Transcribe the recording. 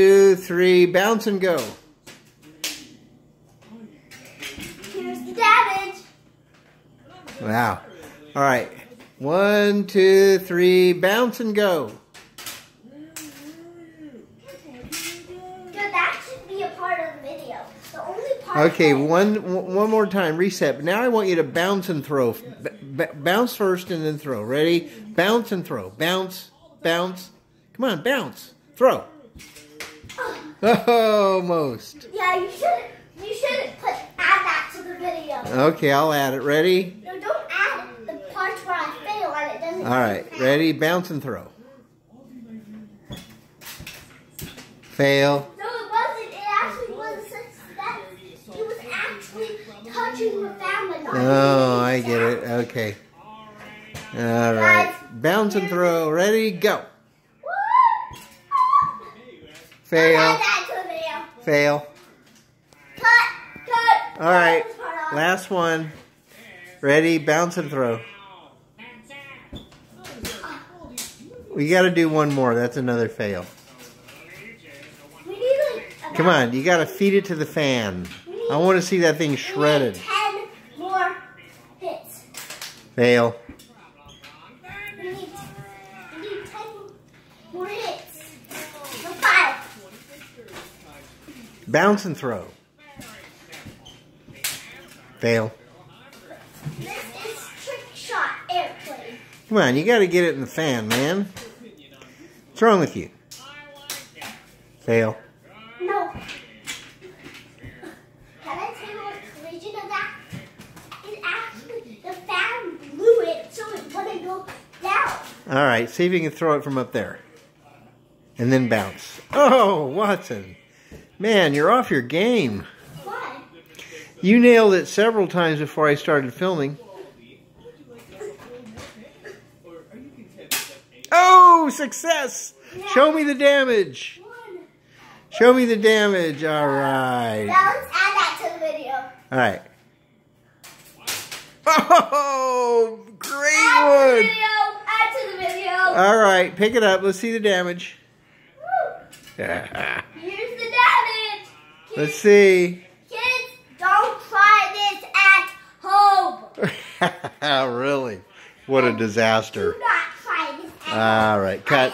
two, three, bounce and go. Here's the damage. Wow. All right. One, two, three, bounce and go. Good, that should be a part of the video. The only part. Okay, one one more time, reset. But now I want you to bounce and throw. B- bounce first and then throw. Ready? Bounce and throw. Bounce, bounce. Come on, bounce. Throw. Almost. Yeah, you should. You shouldn't put add that to the video. Okay, I'll add it. Ready? No, don't add the parts where I fail and it doesn't. All right, ready? Bounce and throw. Fail. No, it wasn't. It actually was such that it was actually touching the family. Oh, I get it. Okay. All right. Bounce and throw. Ready? Go. Fail. Add that to the video. Fail. Cut. Cut. All right. Cut this part off. Last one. Ready? Bounce and throw. We got to do one more. That's another fail. We need like. about- Come on. You got to feed it to the fan. I want to see that thing shredded. Ten more hits. Fail. We need. We need ten more hits. No five. Bounce and throw. Fail. This is trick shot airplane. Come on. You got to get it in the fan, man. What's wrong with you? Fail. No. Can I tell you what the origin of that? It actually, the fan blew it so it wouldn't go down. All right, see if you can throw it from up there. And then bounce. Oh, Watson. Man, you're off your game. Why? You nailed it several times before I started filming. Oh, success! Show me the damage. Show me the damage. All right. Now let's add that to the video. All right. Oh, Add to the great one. video. Add to the video. All right, pick it up. Let's see the damage. Let's Here's the damage. Kids, see. kids, don't try this at home. really? What a disaster. Do not try this at home. All right, cut.